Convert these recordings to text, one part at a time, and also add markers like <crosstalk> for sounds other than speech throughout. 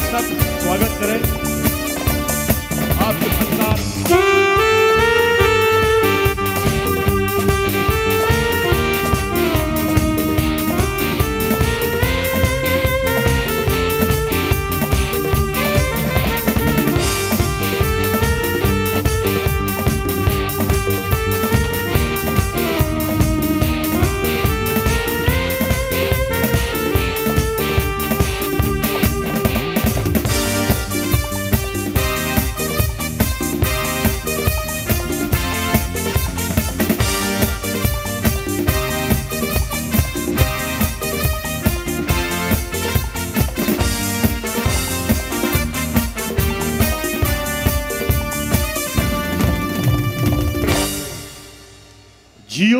सब स्वागत करें। आपके संस्कार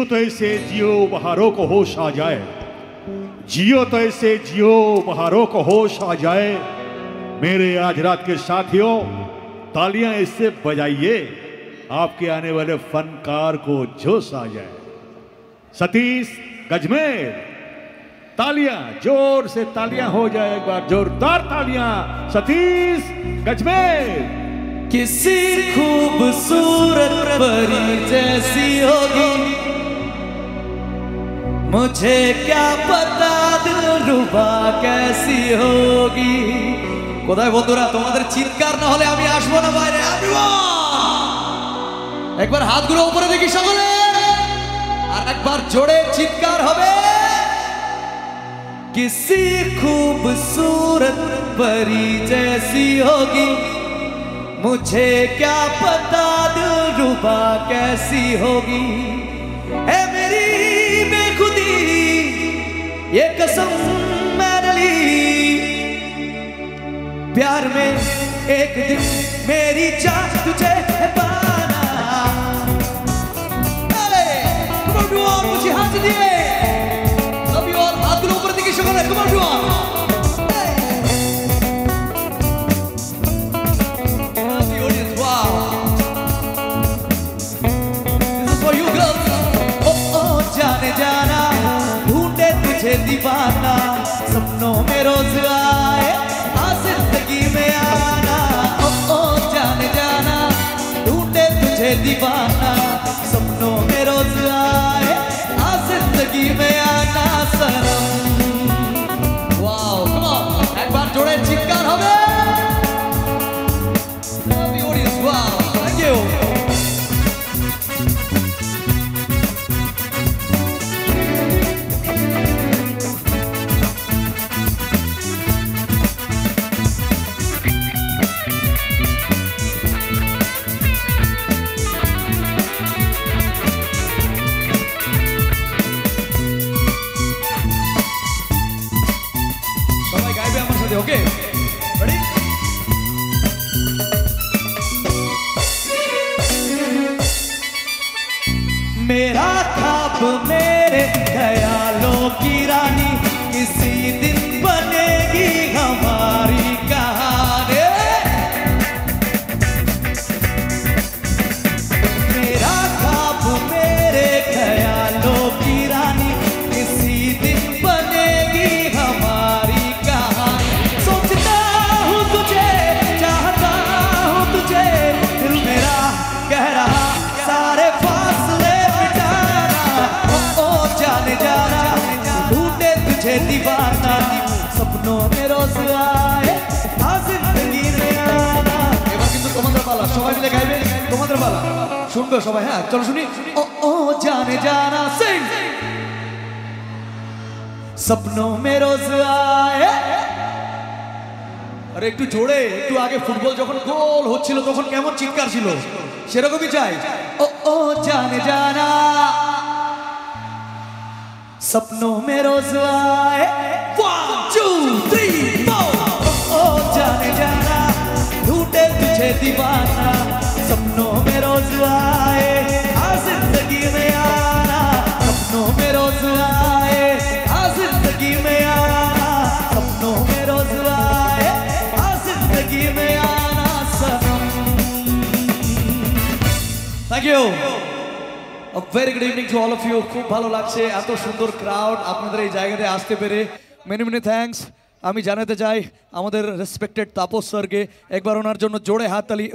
तो ऐसे जियो बहारों को होश आ जाए। जियो तो ऐसे जियो बहारों को होश आ जाए। मेरे आज रात के साथियों, तालियाँ इससे बजाइए, आपके आने वाले फनकार को जोश आ जाए। सतीश गजमेर, तालियाँ, ज़ोर से तालियाँ हो जाए, एक बार जोरदार तालियाँ। सतीश गजमेर। किसी खूबसूरत परी जैसी होगी। मुझे क्या पता दिल रुबा कैसी होगी কোথায় বন্ধুরা তোমাদের চিৎকার না হলে আমি আসবো না বাইরে everyone! একবার হাতগুলো উপরে দেখি সকলে আর একবার জোরে চিৎকার হবে किसी खूबसूरत परी जैसी होगी मुझे क्या पता दिल रुबा कैसी होगी ये कसम मैंने ली प्यार में एक दिन मेरी जान तुझे पाना। मुझे हाथ दिए। Love और. हाथ ऊपर दिखे शुक्र है on, सपनों में रोज आए ज़िंदगी में आना। ओ ओ जाने जाना, ढूंढे तुझे दीवाना। सपनों में रोज आए ज़िंदगी में মিলে গাইবে তোমাদের পালা শুনবে সবাই হ্যাঁ চলো শুনি ও ও জানে জানা সিং सपनों में रोज आए আরে একটু জোরে একটু আগে ফুটবল যখন গোল হচ্ছিল তখন কেমন চিৎকার ছিল সেরকমই চাই ও ও জানে জানা सपनों में रोज आए वन टू थ्री फोर ओ जाने जाना ढूंढे तुझे दीवाना सपनों में रोज आए आ जिंदगी में आना सपनों में रोज आए आ जिंदगी में आना सपनों में रोज आए आ जिंदगी में आना सनम thank you very good evening to all of you খুব ভালো লাগছে এত সুন্দর ক্রাউড আপনাদের এই জায়গাতে আসতে পেরে মেনি মেনি থ্যাঙ্কস আমি জানাতে চাই আমাদের রেসপেক্টেড তাপস স্যারকে একবার ওনার জন্য জোরে হাততালি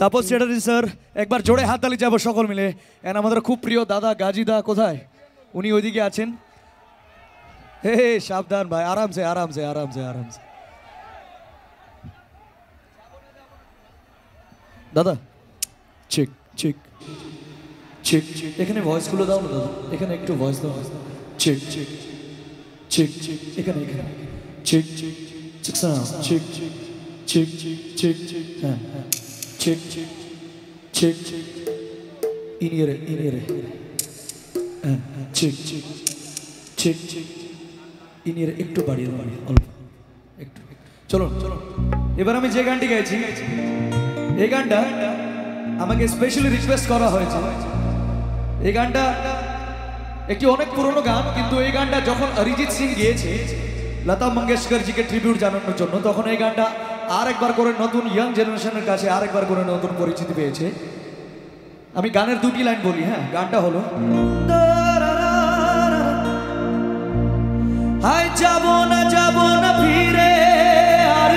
তাপস চ্যাটার্জি স্যার একবার জোরে হাততালি যাব সকল মিলে এন আমাদের খুব প্রিয় দাদা গাজীদা কোথায় উনি ওইদিকে আছেন হে হে, সাবধান ভাই আরামসে আরামসে আরামসে আরামসে দাদা চেক চেক চেক এখানে ভয়েসগুলো দাও না দাদা এখানে একটু ভয়েস দাও চেক চেক চেক চেক এখানে এখানে check check check check check check check হ্যাঁ হ্যাঁ ইনিয়ে ইনিয়ে হ্যাঁ চেক চেক চেক চেক ইনিয়ে একটু বাড়িয়ে দাও, অল্প একটু চলো চলো। এবার আমি যে গানটি গাইছি এই গানটা আমাকে স্পেশালি রিকোয়েস্ট করা হয়েছে। এই গানটা একটি অনেক পুরনো গান কিন্তু এই গানটা যখন অরিজিৎ সিং গিয়েছে লতা মঙ্গেশকর জিকে ট্রিবিউট জানানোর জন্য তখন এই গানটা আর একবার করে নতুন ইয়াং জেনারেশনের কাছে আরেকবার করে নতুন পরিচিতি পেয়েছে। আমি গানের দুটি লাইন বলি হ্যাঁ গানটা হলো। হাই না না আর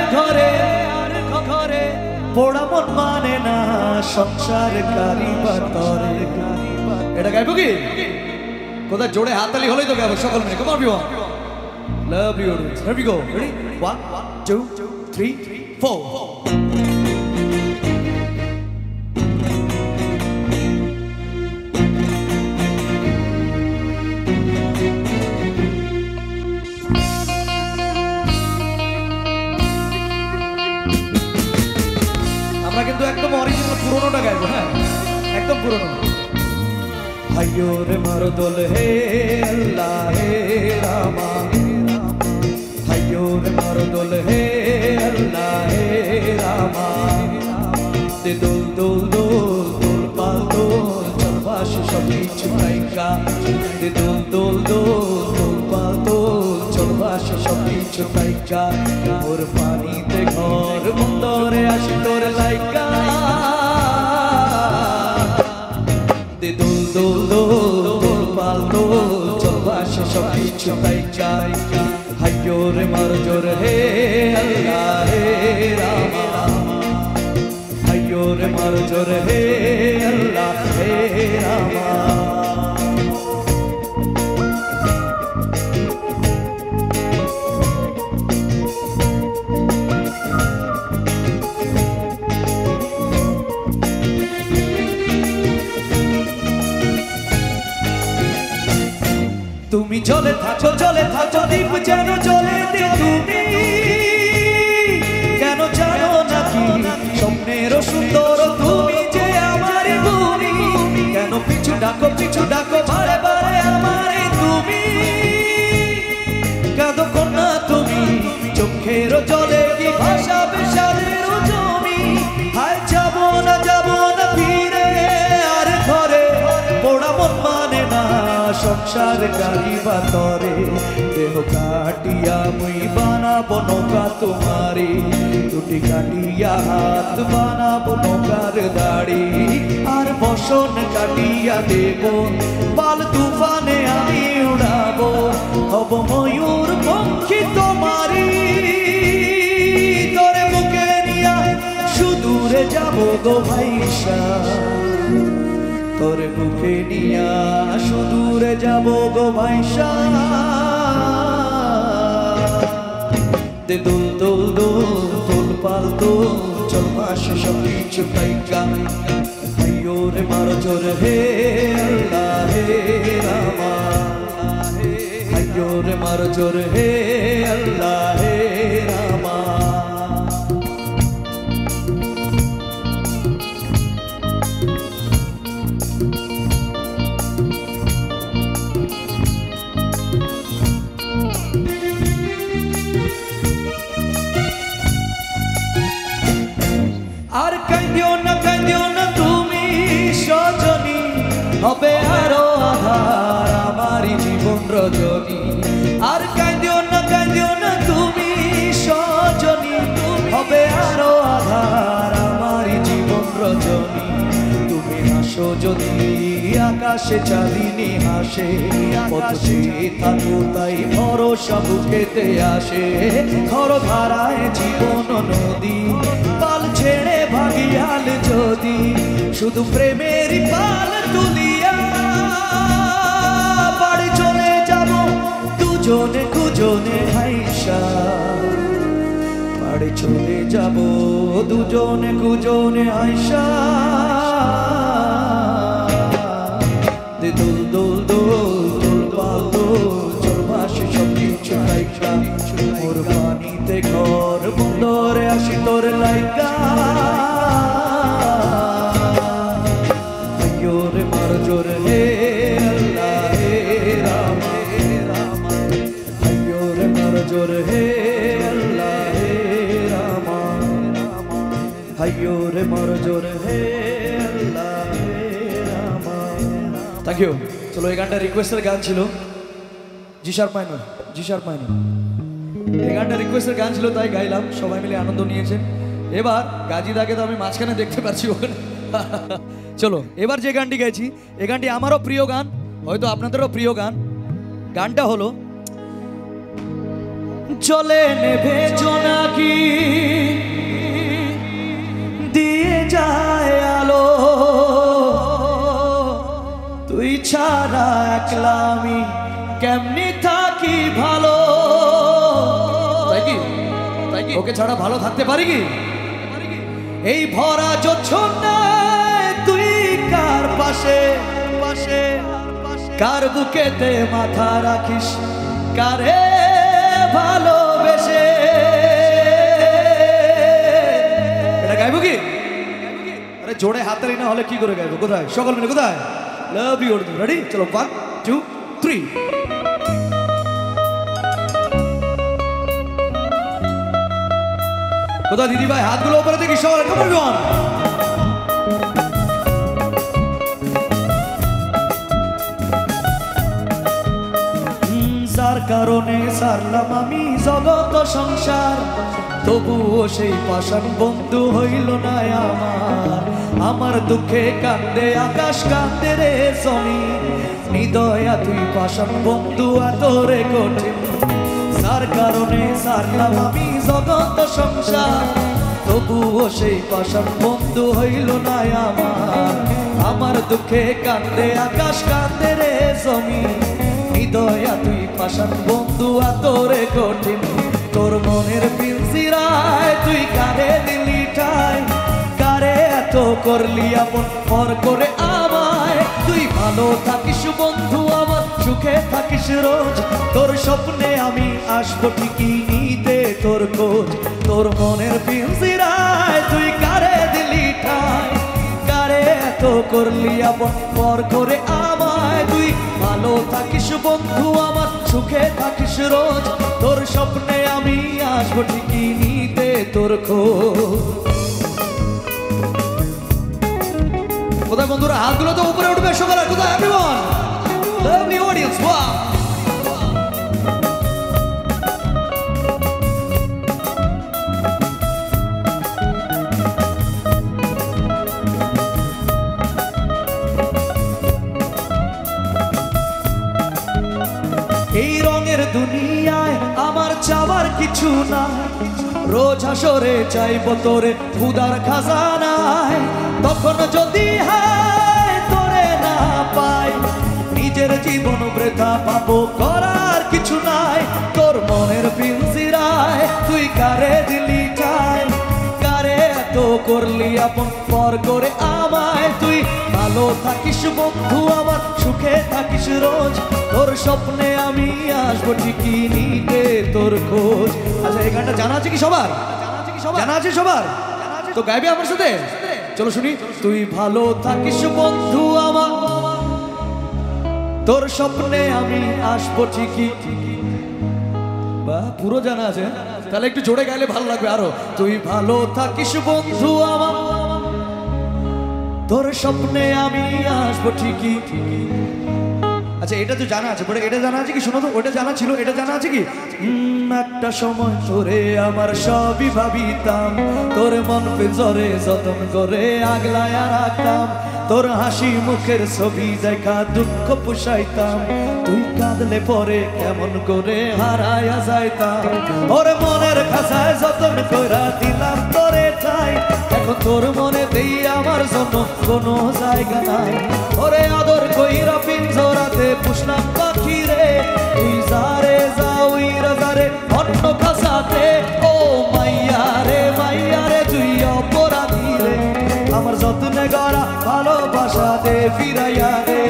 আর মন মানে না এটা গাইবো কি? কোথায় জোরে হলেই তো সকল you here we go ready 1 2 3 4 আমরা কিন্তু একদম অরিজিনাল পুরোনোটা গাইবো হ্যাঁ? একদম পুরোনো। হাইয়ো রে মারো দোল হে, আল্লাহ হে রামা হাইয়ো রে মারো দোল হে রামা দে দোল দোল দোল দোল পাল দোল চলবাস সব কিছু নাইকা দে দোল দোল দোল দোল পাল দোল চলবাস সব কিছু নাইকা ওর পানিতে ঘর বন্দরে আসি তোর লাইকা দে দোল হাইয়ো রে মার জোর হে আল্লাহ হে রামা হাইয়ো রে মার জোর হে আল্লাহ চলে থাকো চলে থাকো দ্বীপ যেন চলে তুমি। কেন জানো নাকি স্বপ্নের সুন্দর তুমি যে আমার তুমি কেন পিছু ডাকো পিছু ডাকো, বারে বারে আমার তুমি। কাঁদো কন্যা তুমি, চোখের জলে কি ভাষা বিষাদের সংসার গাড়িবা তরে। দেহ কাটিয়া মুই বানাবো নৌকা তোমারে। দুটি কাটিয়া হাত বানাবো নৌকার দাড়ি। আর বসন কাটিয়া দেব পাল তুফানে আমি উড়াবো। হব ময়ূর পক্ষী তোমারি তোরে বুকে নিয়া সুদূরে যাব গো ভাইসা। তোরে বুকে নিয়া সুদূরে যাব গো ভাইসা। দুল দুল দুল দুল পাল দুল, চল মাস সব কিছু পাইকা রে মারো জোর, হে আল্লাহ, হে রামা। হাইয়ো রে মারো জোর, হে আল্লাহ, হে যদি আকাশে চাঁদিনী হাসে আকাশে থাকো তাই ভরসা বুকেতে আসে। খর ধারায় জীবন নদী, পাল ছেড়ে ভাগিয়াল যদি, শুধু প্রেমের পাল তুলিয়া বাড়ি চলে যাব। দুজনে কুজনে হাইসা। বাড়ি চলে যাব, দুজনে গুজনে আইসা। দে দোল দোল দোল দোল দোল চল মাসে সব কিছু লাইকা। মোর পানিতে ঘর বন্দরে আসি তোর লাইকা। থ্যাংক ইউ চলো, এই গানটা রিকোয়েস্টের গান ছিল। G sharp minor G sharp minor এই গানটা রিকোয়েস্টের গান ছিল, তাই গাইলাম। সবাই মিলে আনন্দ নিয়েছেন। এবার গাজী দাকে তো আমি মাঝখানে দেখতে পাচ্ছি ওখানে <laughs> চলো, এবার যে গানটি গাইছি এই গানটি আমারও প্রিয় গান, হয়তো আপনাদেরও প্রিয় গান। গানটা হলো, চলে নেভে জোনাকি ছাড়া আমি, কেমনি থাকি ভালো? ওকে ছাড়া ভালো থাকতে পারি কি? এই ভরা যোচ্ছন্নায় তুই কার পাশে? পাশে, কার বুকেতে মাথা রাখিস? কারে ভালোবেসে? এটা গাইবো কি? আরে জোরে হাতারি না হলে কি করে গাইবো? কোথায়? সকল মিলে কোথায়? লাভ ইউ রেডি চলো ওয়ান টু থ্রি কোথায় দিদি ভাই হাতগুলো উপরে দেখি সবাই কেমন যার কারণে সারলাম আমি জগত সংসার। তবুও সেই পাষাণ বন্ধু হইল না আমার। আমার দুঃখে কান্দে, আকাশ কান্দে রে সনি নিদয়া তুই পাষাণ বন্ধু এত রে কঠিন। যার কারণে সারলাম আমি জগত সংসার। তবুও সেই পাষাণ বন্ধু হইল না আমার। আমার দুঃখে কান্দে, আকাশ কান্দে রে জমি। হৃদয়া তুই পাষাণ বন্ধু আতরে কঠিন। তোর মনের পিলসিরায় তুই কারে দিলি ঠাই কারে এত করলি আপন পর করে তুই ভালো থাকিস বন্ধু আমার, সুখে থাকিস রোজ। তোর স্বপ্নে আমি আসব ঠিকই নিতে তোর খোঁজ। তোর মনের পিলসিরায় তুই কারে দিলি ঠাই? কারে এত করলি আপন, পর করে আমায় তুই? ভালো থাকিস বন্ধু আমার, সুখে থাকিস রোজ। তোর স্বপ্নে আমি আসব ঠিকই নিতে তোর খোঁজ। কোথায় বন্ধুরা, হাতগুলো তো উপরে উঠবে, সকালে কোথায় এভরিওয়ান লাভলি অডিয়েন্স এই রঙের দুনিয়ায় আমার চাবার কিছু না রোজ হাসরে চাইব তোরে খুদার খাজানায়। তখন যদি হায় তোরে না পাই, নিজের জীবন বৃথা পাবো করার কিছু নাই। তোর মনের পিঞ্জিরায় তুই কারে দিলি চাই? কারে এত করলি আপন পর করে আমায়? তুই ভালো থাকিস বন্ধু আমার, সুখে থাকিস রোজ। তোর স্বপ্নে আমি আসব ঠিকই নিতে তোর খোঁজ। আচ্ছা এই গানটা জানা আছে কি সবার? জানা আছে সবার? তো গাইবে আমার সাথে? চলো শুনি। তুই ভালো থাকিস বন্ধু আমার, তোর স্বপ্নে আমি আসব ঠিকই। বা, পুরো জানা আছে তাহলে একটু জোরে গাইলে ভালো লাগবে আরও। তুই ভালো থাকিস বন্ধু আমার তোর স্বপ্নে আমি আসব ঠিকই। আচ্ছা এটা তো জানা আছে এটা জানা আছে কি? শোনো তো, ওটা জানা ছিল, এটা জানা আছে কি? একটা সময় তোরে আমার সবই ভাবিতাম। তোর মন পেজরে যতন করে আগলায়া রাখতাম। তোর হাসি মুখের ছবি দেখা দুঃখ পুষাইতাম। তুই কাঁদলে পরে কেমন করে হারায়া যাইতাম। ওর মনের খাসায় যতন কইরা দিলাম তোরে কোনো জায়গা নাই। ওরে আদর কইরা পিঞ্জরাতে পুষলাম পাখি রে তুই যারে যাও রাজারে অন্য কাসাতে ও মাইয়া রে মাইয়া রে, তুই অপরাধী রে। আমার যত্নে গড়া ভালোবাসা দে ফিরাইয়া দে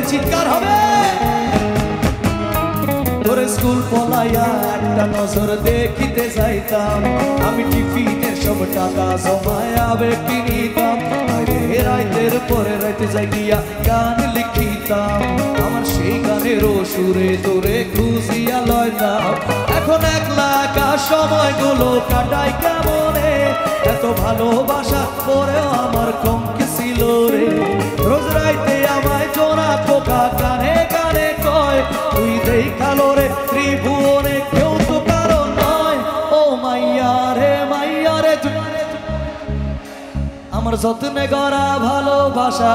জোরে চিৎকার হবে। তোরে স্কুল পলাইয়া একটা নজর দেখিতে যাইতাম। আমি টিফিনের সব টাকা জমায় কিনিতাম রাইতের পরে রাইতে যাই গিয়া গান লিখিতাম। আমার সেই গানের সুরে তোরে খুঁজিয়া লয়তাম এখন একলা সময় সময়গুলো কাটাই কেমনে? এত ভালোবাসা পরেও আমার কম ছিল রে। রোজ রাইতে আমায় জোনা পোকা কানে কানে কয়, তুই দেখাল রে, ত্রিভুবনে কেউ তো কারণ নয়। ও মাইয়া রে মাইয়া রে আমার যত্নে গড়া ভালোবাসা,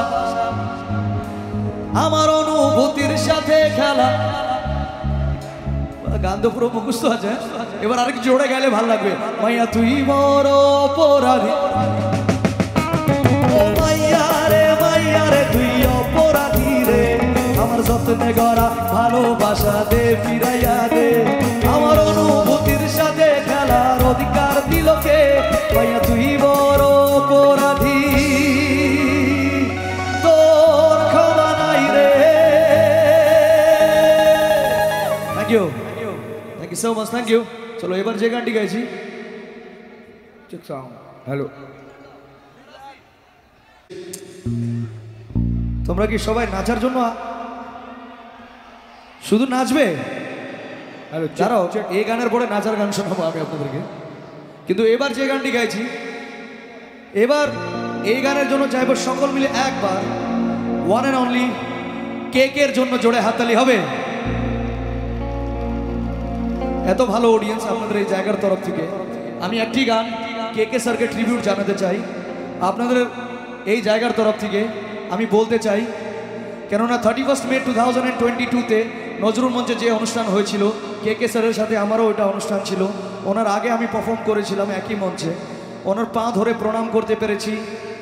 আমার অনুভূতির সাথে খেলা। গান তো পুরো মুখস্থ আছে। এবার আরেক জোরে গেলে ভালো লাগবে। মাইয়া, তুই বড় অপরাধী। আমার যত্নে গড়া ভালোবাসা দে, ফিরাইয়া দে। আমার অনুভূতির সাথে খেলার অধিকার দিল কে? মাইয়া, তুই সো মাচ থ্যাংক ইউ চলো এবার যে গানটি গাইছি হ্যালো তোমরা কি সবাই নাচার জন্য শুধু নাচবে? হ্যালো যারাও এই গানের পরে নাচার গান শোনাবো আমি আপনাদেরকে। কিন্তু এবার যে গানটি গাইছি এবার এই গানের জন্য চাইব সকল মিলে একবার ওয়ান অ্যান্ড অনলি কেকের জন্য জোরে হাততালি হবে। এত ভালো অডিয়েন্স আপনাদের এই জায়গার তরফ থেকে। আমি একটি গান কে কে স্যারকে ট্রিবিউট জানাতে চাই। আপনাদের এই জায়গার তরফ থেকে আমি বলতে চাই, কেননা thirty first May two thousand and twenty টুতে নজরুল মঞ্চে যে অনুষ্ঠান হয়েছিল, কে কে স্যারের সাথে আমারও ওটা অনুষ্ঠান ছিল। ওনার আগে আমি পারফর্ম করেছিলাম একই মঞ্চে। ওনার পা ধরে প্রণাম করতে পেরেছি,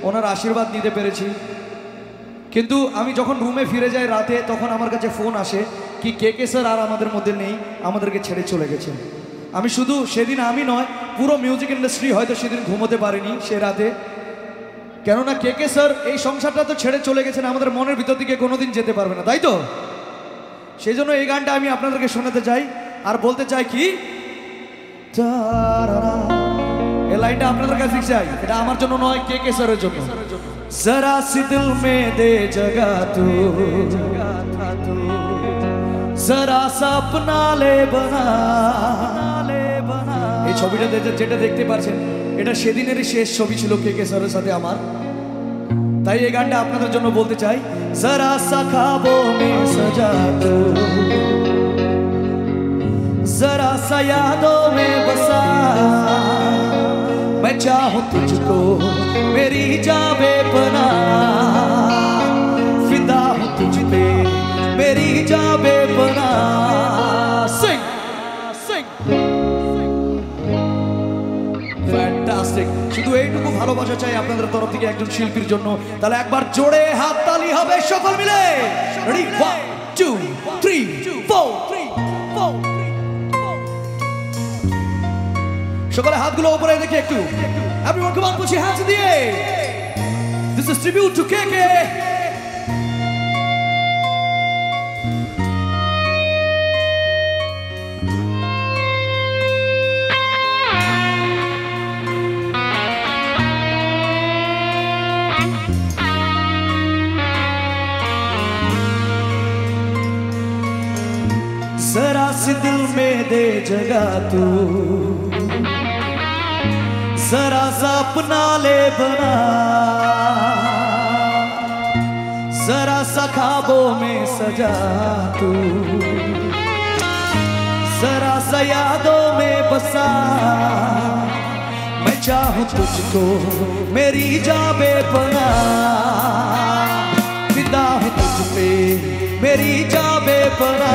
ওনার আশীর্বাদ নিতে পেরেছি। কিন্তু আমি যখন রুমে ফিরে যাই রাতে, তখন আমার কাছে ফোন আসে কি কে কে স্যার আর আমাদের মধ্যে নেই, আমাদেরকে ছেড়ে চলে গেছেন। আমি শুধু সেদিন আমি নয়, পুরো মিউজিক ইন্ডাস্ট্রি হয়তো সেদিন ঘুমোতে পারিনি সে রাতে। কেননা কে কে স্যার এই সংসারটা তো ছেড়ে চলে গেছেন, আমাদের মনের ভিতর দিকে কোনোদিন যেতে পারবে না, তাই তো? সেই জন্য এই গানটা আমি আপনাদেরকে শোনাতে চাই, আর বলতে চাই কি? এ লাইনটা আপনাদের কাছে চাই, এটা আমার জন্য নয়, কে কে স্যারের জন্য। জরা সিদিল মে দে জগা তু জগা তু। सा अपना ले बना এই ছবিটা দেখে- যেটা দেখতে পাচ্ছেন এটা সেদিনেরই শেষ ছবি ছিল কে কে স্যারের সাথে আমার তাই এই গানটা আপনাদের জন্য বলতে চাই जरा सा ख्वाबों में सजा तू जरा सा यादों में बसा मैं चाहूं तुझको मेरी जावे बना শুধু এইটুকু ভালোবাসা চাই আপনাদের তরফ থেকে একজন শিল্পীর জন্য। তাহলে একবার জোরে হাত তালি হবে সকল মিলে। রেডি ওয়ান টু সকলে হাতগুলো উপরে দেখি একটু। Everyone, come on, put this is tribute to KK जगा तू। जरा सा अपना ले बना जरा सा खाबों में सजा तू। जरा सा यादों में बसा। मैं चाहूँ तुझको मेरी जाबे बना फिदा तुझ पे मेरी जाबे बना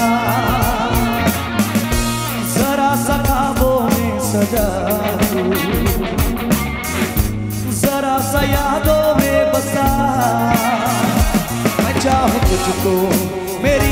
जरा सा यादों में बसा। मैं चाहूँ तुझको मेरी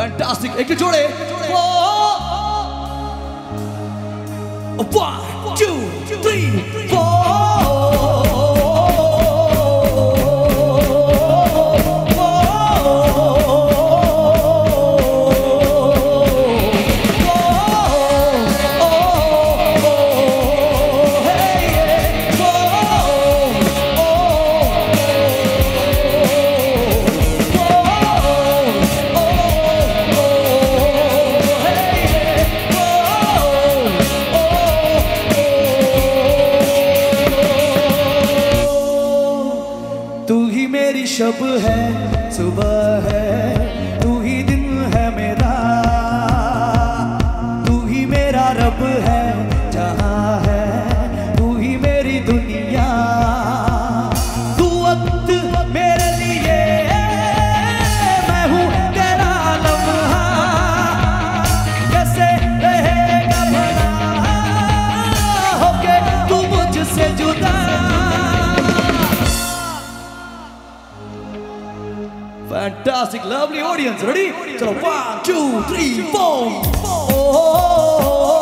Fantastic. One, two, Fantastic, lovely audience. Ready? Chalo, one, two, three, four. Oh, oh, oh,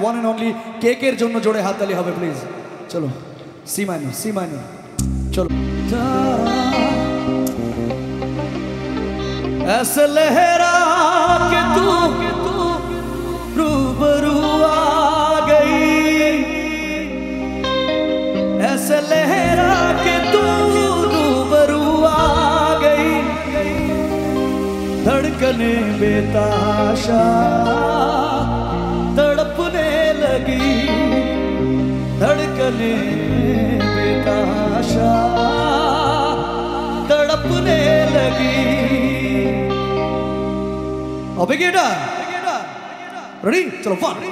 one and only কেকের জন্য জোরে হাততালি হবে প্লিজ চলো সি মাইনর সি মাইনর চলো ऐसे लहरा के तू रूबरू आ गई ऐसे लहरा के तू रूबरू आ गई धड़कने बेताशा धड़कने बेताशा तड़पने लगी अबे गेटा रेडी चलो वन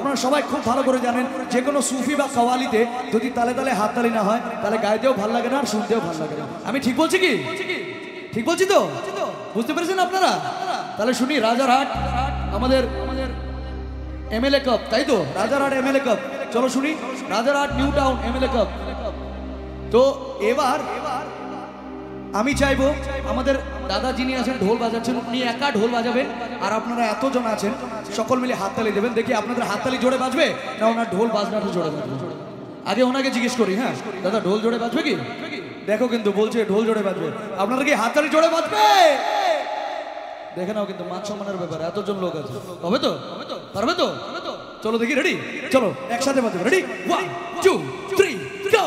আপনারা সবাই খুব ভালো করে জানেন যে কোনো সুফি বা কাওয়ালিতে যদি তালে তালে হাততালি না হয় তাহলে গাইতেও ভালো লাগে না আর শুনতেও ভালো লাগে না। আমি ঠিক বলছি কি? ঠিক বলছি তো? বুঝতে পেরেছেন আপনারা? তাহলে শুনি, রাজারহাট আমাদের আমাদের এমএলএ কাপ তাই তো? রাজারহাট এমএলএ কাপ চলো শুনি, Rajarhat, New Town MLA cup তো এবার এবার আমি চাইব আমাদের দাদা যিনি আছেন ঢোল বাজাচ্ছেন, উনি একা ঢোল বাজাবেন, আর আপনারা এতজন আছেন, সকল মিলে হাততালি দেবেন। দেখি আপনাদের হাততালি জোরে বাজবে না ওনার ঢোল বাজনাটা জোরে বাজবে? আগে ওনাকে জিজ্ঞেস করি হ্যাঁ? দাদা, ঢোল জোরে বাজবে কি? দেখো কিন্তু, বলছে ঢোল জোরে বাজবে। আপনারা কি হাততালি জোরে বাজবে? দেখে নাও কিন্তু মান সম্মানের ব্যাপার, এতজন লোক আছে। হবে তো? পারবে তো? চলো দেখি, রেডি? চলো, একসাথে বাজবে। Ready? One two three go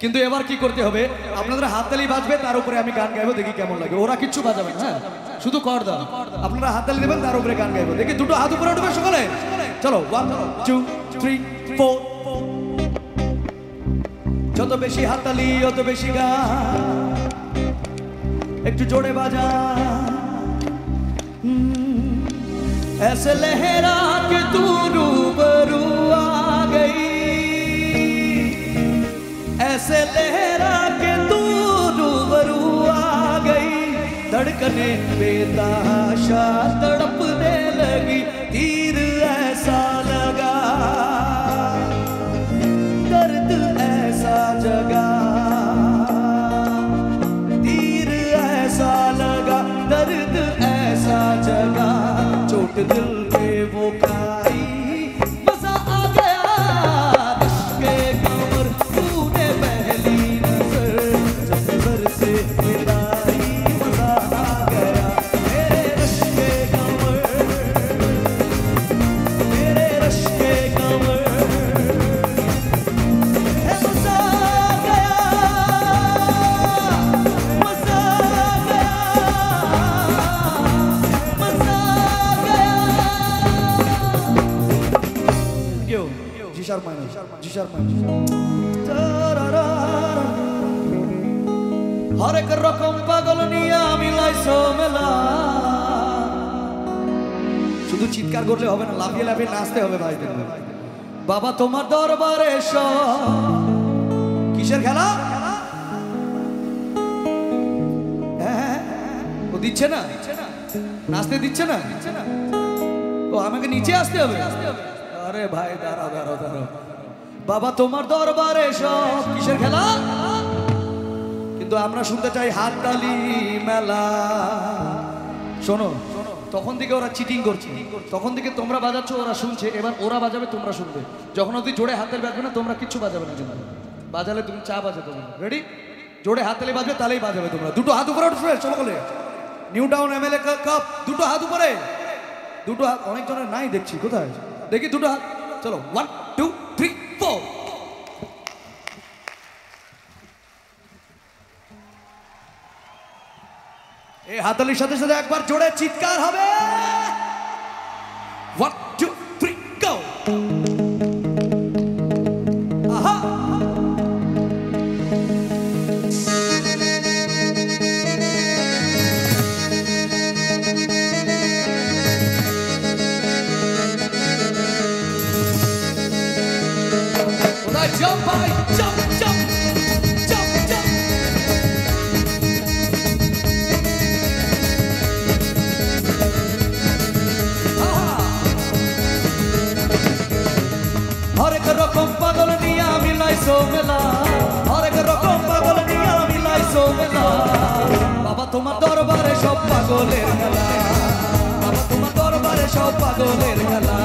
কিন্তু এবার কি করতে হবে আপনাদের হাততালি বাজবে তার উপরে আমি গান গাইবো দেখি কেমন লাগে ওরা কিচ্ছু বাজাবে না হ্যাঁ শুধু কর দাও আপনারা হাততালি দেবেন তার উপরে গান গাইবো দেখি দুটো হাত উপরে উঠবে সকালে চলো ওয়ান টু থ্রি ফোর যত বেশি হাততালি অত বেশি গান একটু জোরে বাজা ऐसे लहरा के तू रूबरू आ ऐसे लहरा के तू रूबरू आ गई। धड़कने बेताशा तड़पने लगी। तीर ऐसा लगा। दर्द ऐसा जगा। तीर ऐसा लगा। दर्द ऐसा जगा। चोट दिल पे वो खाई হরেক রকম পাগল নিয়ে আমি লাইছো মেলা। শুধু চিৎকার করলে হবে না, লাফিয়ে লাফিয়ে নাচতে হবে ভাই বাবা তোমার দরবারে কিসের খেলা? হ্যাঁ, হ্যাঁ, হ্যাঁ। ও দিচ্ছে না? নাচতে দিচ্ছে না? ও আমাকে নিচে আসতে হবে আসতে হবে? আরে ভাই, দাঁড়াও দাঁড়াও দাঁড়াও। বাবা, তোমার দরবারে সব কিসের খেলা? কিন্তু আমরা শুনতে চাই হাততালি মেলা। শোনো, তখন থেকে ওরা চিটিং করছে। তখন থেকে তোমরা বাজাচ্ছ, ওরা শুনছে। এবার ওরা বাজাবে, তোমরা শুনবে। যখন অব্দি জোরে হাতের বাজবে না, তোমরা কিচ্ছু বাজাবে না কিন্তু। বাজালে তুমি চা বাজে তোমরা রেডি জোরে হাততালি বাজবে, তাহলেই বাজাবে তোমরা। দুটো হাত উপরে উঠবে সকলে New Town M L A cup দুটো হাত উপরে। দুটো হাত অনেকজনের নাই দেখছি, কোথায়? দেখি দুটো হাত। চলো ওয়ান টু থ্রি ফোর এই হাতালির সাথে সাথে একবার জোরে চিৎকার হবে। বাবা, তোমার দরবারে সব পাগলের খেলা বাবা, তোমার দরবারে সব পাগলের খেলা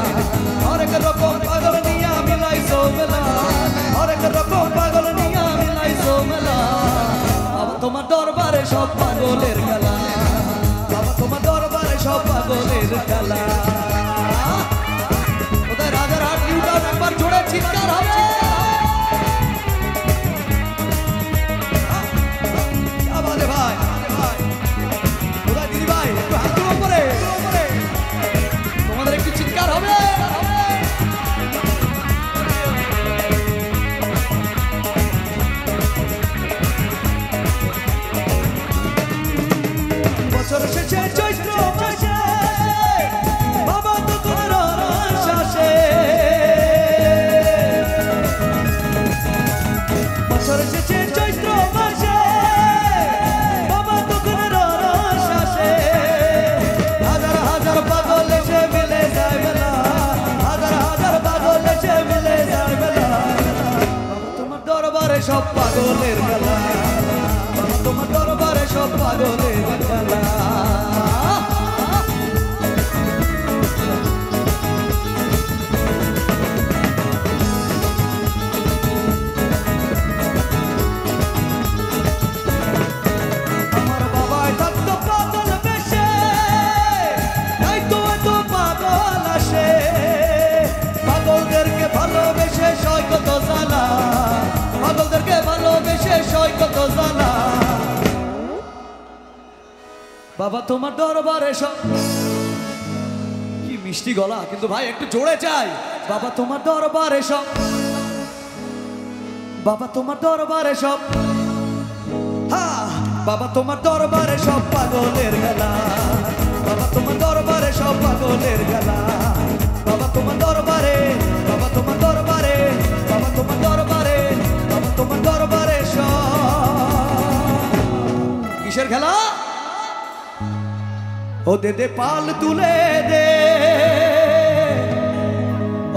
অনেক রকম পাগল নিয়ে আমি লাইছো মেলা। অনেক রকম পাগল নিয়ে আমি লাইছো মেলা। বাবা, তোমার দরবারে সব পাগলের খেলা কি মিষ্টি গলা, কিন্তু ভাই একটু চাই। বাবা তোমার বাবা তোমার বাবা তোমার দরবারে সব পাগলের গেলা। বাবা তোমার দরবারে সব পাগলের গেলা। বাবা তোমার দরবারে, বাবা তোমার দরবারে, বাবা তোমার দরবারে, বাবা তোমার দরবারে সব। কিসের খেলা? ও দে দে পাল তুলে দে।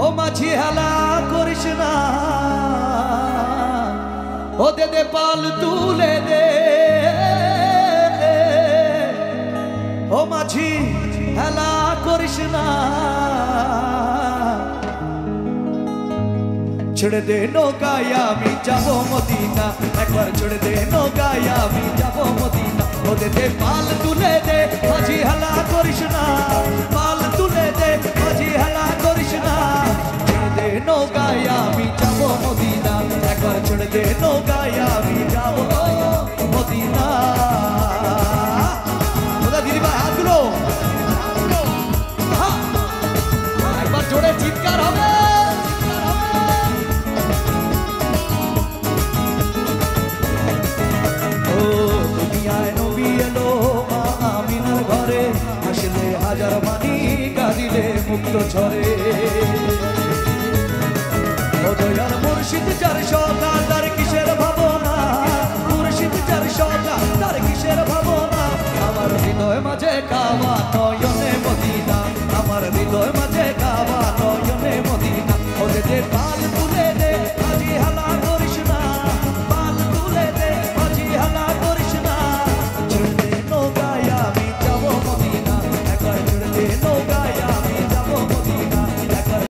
ও মাঝি হেলা করিস না। ও দে দে পাল তুলে দে। ও মাঝি হেলা করিস না। ছেড়ে দে নৌকায় আমি যাব মদিনা একবার ছেড়ে দে নৌকায় আমি যাব মদিনা ওদের দে পাল তুলে দে হাজি হেলা করিস না পাল তুলে দে হাজি হেলা করিস না ছেড়ে দে নৌকায় আমি যাব মদিনা একবার ছেড়ে দে নৌকায় আমি যাব মুক্ত ঝরে অজয়ার মুর্শিদ চার সদা, তার কিসের ভাবনা? মুর্শিদ চার সদা, তার কিসের ভাবনা? আমার হৃদয় মাঝে কামা নয়নে মদিনা। আমার হৃদয় মাঝে